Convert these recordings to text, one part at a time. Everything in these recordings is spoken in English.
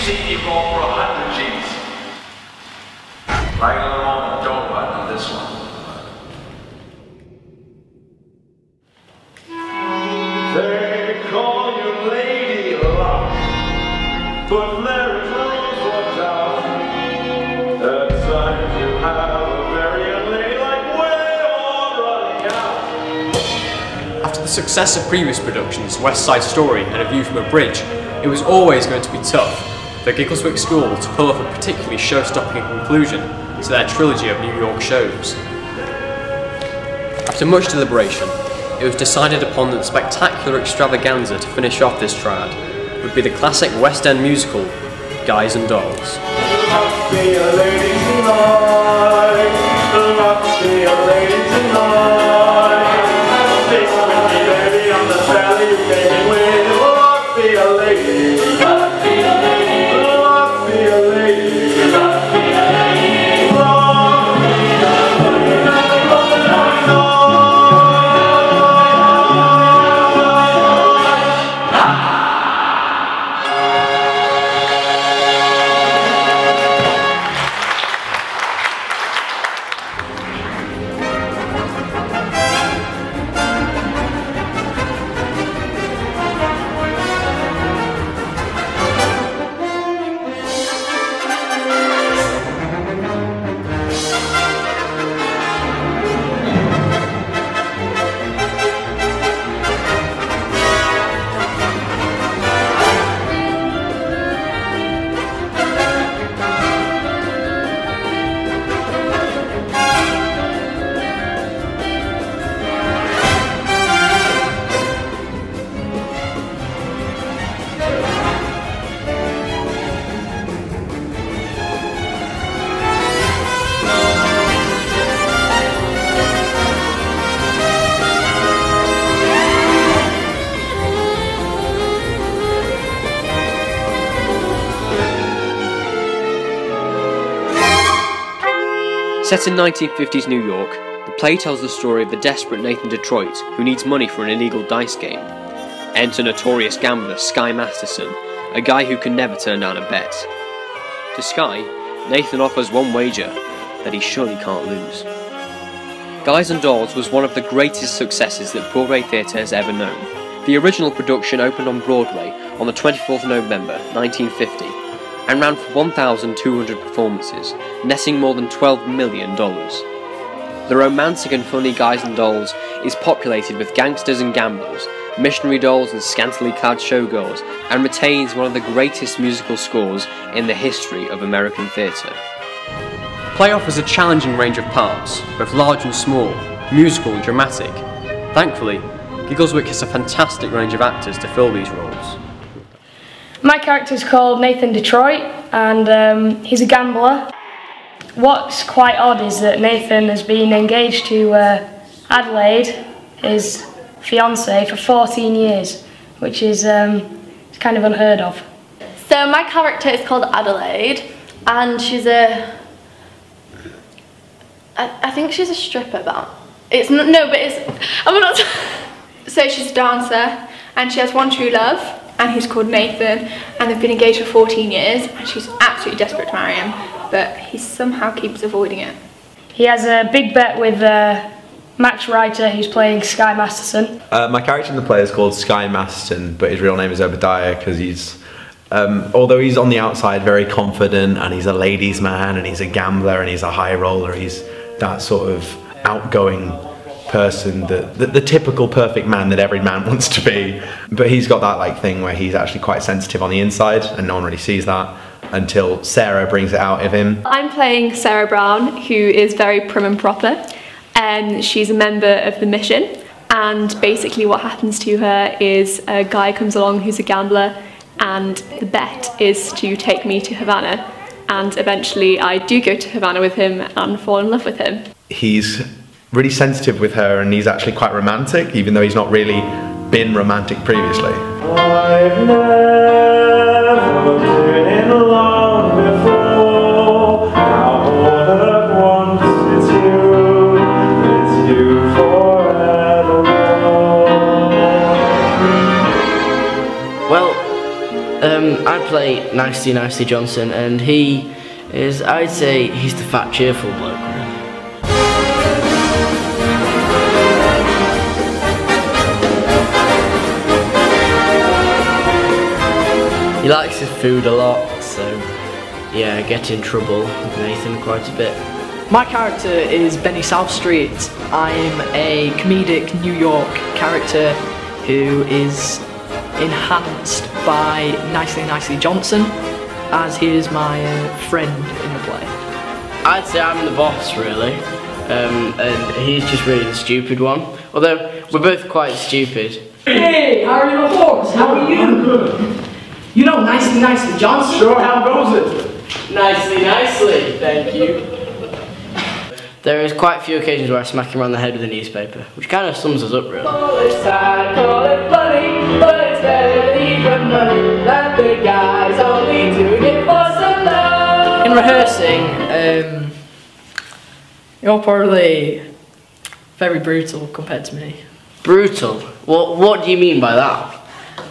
CD roll for 100 G's. Like a little dope button, this one. You you. After the success of previous productions, West Side Story and A View from a Bridge, it was always going to be tough for Giggleswick School to pull off a particularly show-stopping conclusion to their trilogy of New York shows. After much deliberation, it was decided upon that the spectacular extravaganza to finish off this triad would be the classic West End musical, Guys and Dolls. Set in 1950s New York, the play tells the story of the desperate Nathan Detroit who needs money for an illegal dice game. Enter notorious gambler Sky Masterson, a guy who can never turn down a bet. To Sky, Nathan offers one wager that he surely can't lose. Guys and Dolls was one of the greatest successes that Broadway theatre has ever known. The original production opened on Broadway on the 24th of November 1950 and ran for 1,200 performances, netting more than $12 million. The romantic and funny Guys and Dolls is populated with gangsters and gamblers, missionary dolls and scantily clad showgirls, and retains one of the greatest musical scores in the history of American theatre. Play offers a challenging range of parts, both large and small, musical and dramatic. Thankfully, Giggleswick has a fantastic range of actors to fill these roles. My character's called Nathan Detroit, and um, he's a gambler. What's quite odd is that Nathan has been engaged to uh, Adelaide, his fiance, for 14 years, which is um, kind of unheard of. So my character is called Adelaide, and she's a. I, I think she's a stripper, but it's not, no, but it's. I'm not. So she's a dancer and she has one true love and he's called Nathan and they've been engaged for 14 years and she's absolutely desperate to marry him but he somehow keeps avoiding it. He has a big bet with uh, Max Reiter, who's playing Sky Masterson. Uh, my character in the play is called Sky Masterton, but his real name is Obadiah because he's, um, although he's on the outside very confident and he's a ladies' man and he's a gambler and he's a high roller, he's that sort of outgoing person, the, the, the typical perfect man that every man wants to be. But he's got that like thing where he's actually quite sensitive on the inside and no one really sees that until Sarah brings it out of him. I'm playing Sarah Brown, who is very prim and proper. Um, she's a member of the mission, and basically, what happens to her is a guy comes along who's a gambler, and the bet is to take me to Havana. And eventually, I do go to Havana with him and fall in love with him. He's really sensitive with her and he's actually quite romantic, even though he's not really been romantic previously. I've never been alone before. Now all at once it's you, it's you forevermore. Well, um, I play Nicely Nicely Johnson, and he is, I'd say, he's the fat, cheerful bloke, likes his food a lot, so yeah, I get in trouble with Nathan quite a bit. My character is Benny Southstreet. I'm a comedic New York character who is enhanced by Nicely Nicely Johnson, as he is my uh, friend in the play. I'd say I'm the boss, really, um, and he's just really the stupid one. Although we're both quite stupid. Hey, how are you, folks? How are you? You know Nicely Nicely Johnson? Sure, how goes it? Nicely, nicely, thank you. There is quite a few occasions where I smack him around the head with a newspaper, which kind of sums us up, really. It's sad, call it funny, but it's better even money. That the guy's only doing it for some love. In rehearsing, um, you're probably very brutal compared to me. Brutal. What What do you mean by that?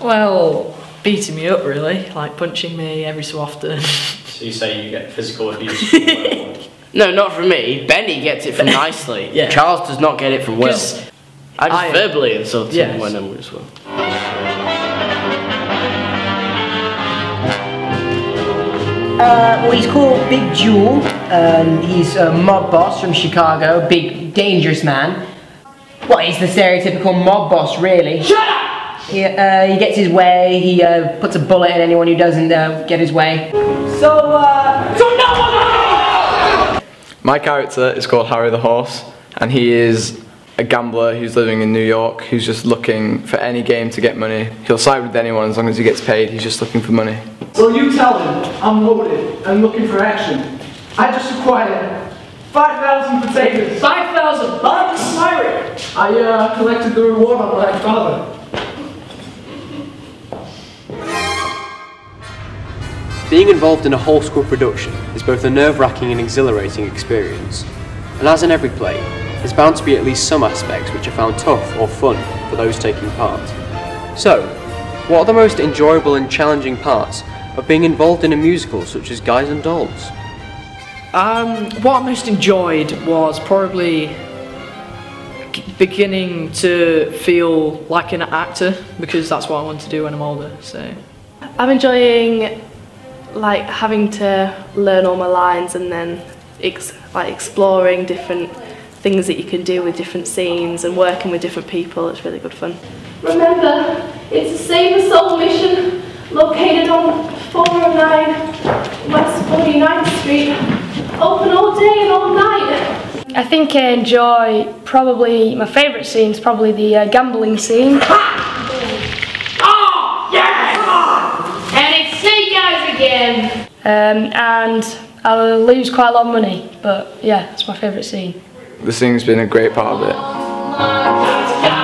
Well, beating me up really, like punching me every so often. So you say you get physical abuse from work? No, not from me. Benny gets it from nicely. Yeah. Charles does not get it from Will. 'Cause I just I- verbally insult Yes. him when I'm with Will. Uh, well, he's called Big Jule. Um, he's a mob boss from Chicago, big, dangerous man. Well, he's the stereotypical mob boss, really. Shut up! He, uh, he gets his way, he uh, puts a bullet in anyone who doesn't uh, get his way. So, uh, so no one! My character is called Harry the Horse, and he is a gambler who's living in New York, who's just looking for any game to get money. He'll side with anyone as long as he gets paid, he's just looking for money. So you tell him I'm loaded and looking for action. I just acquired 5,000 potatoes. 5,000! I'm sorry! I uh, collected the reward on my father. Being involved in a whole school production is both a nerve wracking and exhilarating experience. And as in every play, there's bound to be at least some aspects which are found tough or fun for those taking part. So, what are the most enjoyable and challenging parts of being involved in a musical such as Guys and Dolls? Um, what I most enjoyed was probably beginning to feel like an actor because that's what I want to do when I'm older. So I'm enjoying like having to learn all my lines and then ex- like exploring different things that you can do with different scenes and working with different people. It's really good fun. Remember, it's a Save a Soul mission located on 409 West 49th Street. Open all day and all night. I think I enjoy probably my favourite scene is probably the uh, gambling scene. Eyes. Um, and I'll lose quite a lot of money, but yeah, it's my favourite scene. The singing's been a great part of it.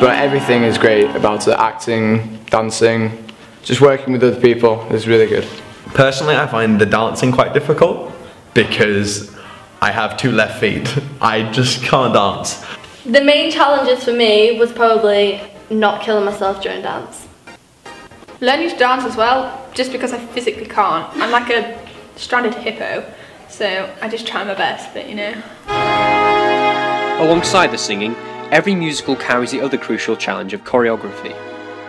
But everything is great about it acting, dancing, just working with other people is really good. Personally, I find the dancing quite difficult because I have two left feet. I just can't dance. The main challenges for me was probably not killing myself during dance. Learning to dance as well, just because I physically can't. I'm like a stranded hippo, so I just try my best, but you know. Alongside the singing, every musical carries the other crucial challenge of choreography,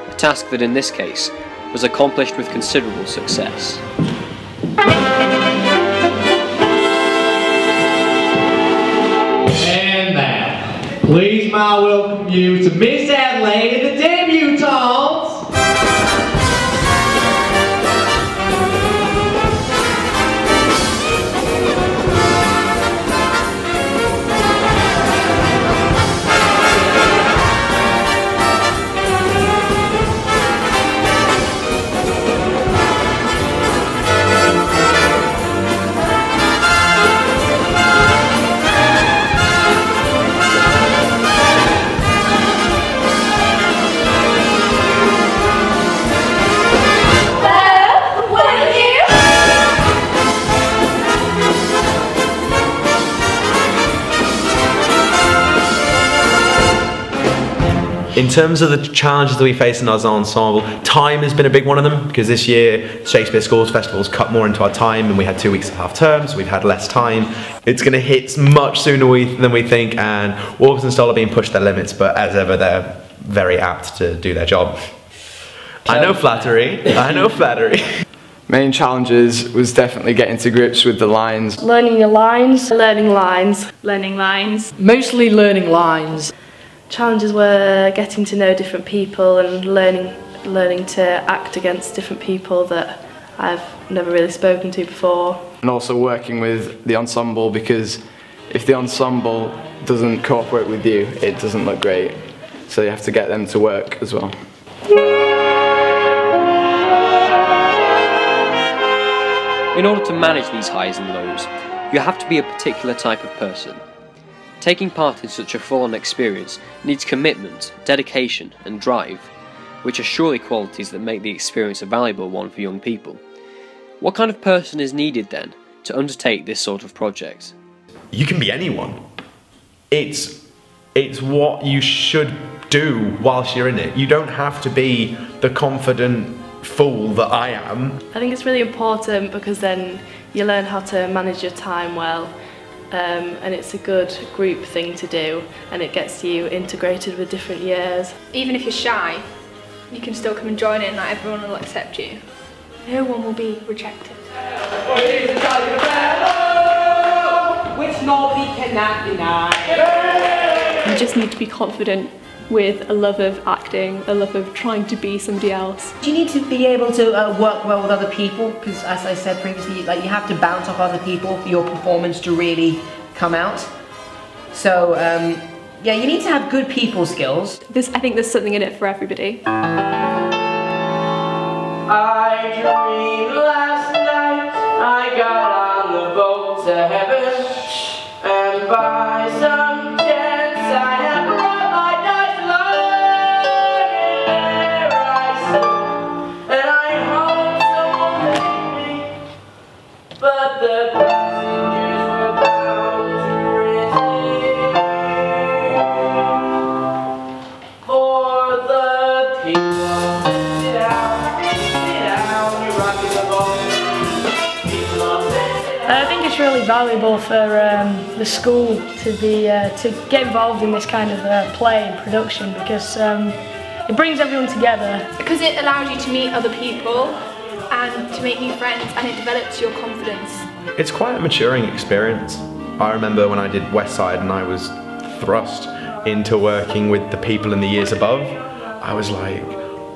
a task that in this case was accomplished with considerable success. And now, please my welcome you to Miss Adelaide and the debutantes. Terms of the challenges that we face in our ensemble, time has been a big one of them because this year Shakespeare Schools Festival's cut more into our time and we had two weeks of half term, so we've had less time. It's going to hit much sooner we, than we think, and Orbs and Stoll are being pushed their limits, but as ever, they're very apt to do their job. I know flattery. I know flattery. Main challenges was definitely getting to grips with the lines. Learning your lines. Learning lines. Learning lines. Mostly learning lines. Challenges were getting to know different people and learning learning to act against different people that I've never really spoken to before. And also working with the ensemble because if the ensemble doesn't cooperate with you, it doesn't look great. So you have to get them to work as well. In order to manage these highs and lows, you have to be a particular type of person. Taking part in such a full on experience needs commitment, dedication, and drive, which are surely qualities that make the experience a valuable one for young people. What kind of person is needed then to undertake this sort of project? You can be anyone. It's it's what you should do whilst you're in it. You don't have to be the confident fool that I am. I think it's really important because then you learn how to manage your time well um, and it's a good group thing to do and it gets you integrated with different years. Even if you're shy, you can still come and join in, not everyone will accept you. No one will be rejected. Which nobody cannot deny. You just need to be confident with a love of acting, a love of trying to be somebody else. You need to be able to uh, work well with other people because, as I said previously, like you have to bounce off other people for your performance to really come out. So, um, yeah, you need to have good people skills. This, I think there's something in it for everybody. I I think it's really valuable for um, the school to be uh, to get involved in this kind of uh, play and production because um, it brings everyone together. Because it allows you to meet other people and to make new friends and it develops your confidence. It's quite a maturing experience. I remember when I did West Side and I was thrust into working with the people in the years above. I was like,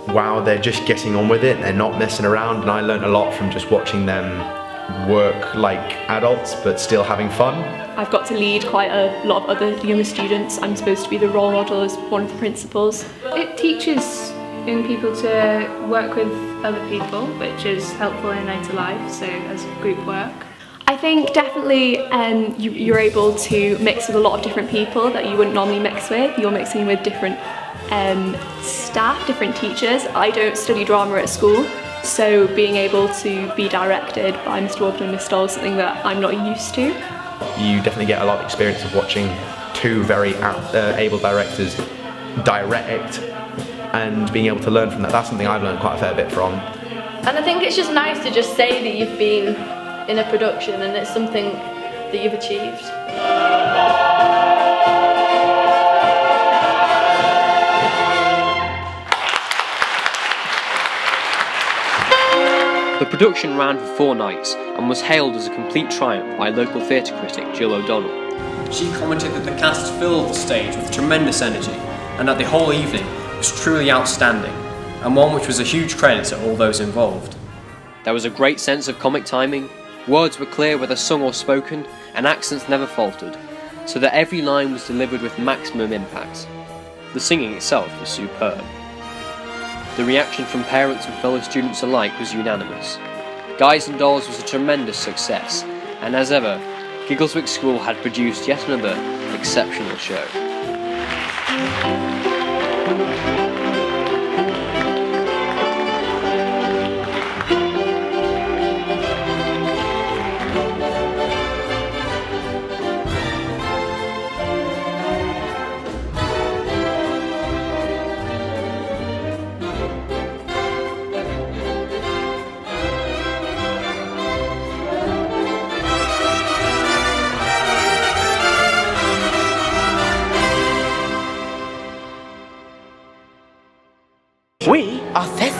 wow, they're just getting on with it. They're not messing around, and I learned a lot from just watching them work like adults but still having fun. I've got to lead quite a lot of other younger students. I'm supposed to be the role model as one of the principals. It teaches young people to work with other people, which is helpful in later life, so as group work. I think definitely um, you, you're able to mix with a lot of different people that you wouldn't normally mix with. You're mixing with different um, staff, different teachers. I don't study drama at school, so being able to be directed by Mr. Warburton and Miss Stoll is something that I'm not used to. You definitely get a lot of experience of watching two very uh, able directors direct and being able to learn from that. That's something I've learned quite a fair bit from. And I think it's just nice to just say that you've been in a production and it's something that you've achieved. The production ran for four nights and was hailed as a complete triumph by local theatre critic Jill O'Donnell. She commented that the cast filled the stage with tremendous energy and that the whole evening was truly outstanding and one which was a huge credit to all those involved. There was a great sense of comic timing, words were clear whether sung or spoken, and accents never faltered, so that every line was delivered with maximum impact. The singing itself was superb. The reaction from parents and fellow students alike was unanimous. Guys and Dolls was a tremendous success, and as ever, Giggleswick School had produced yet another exceptional show. av fest.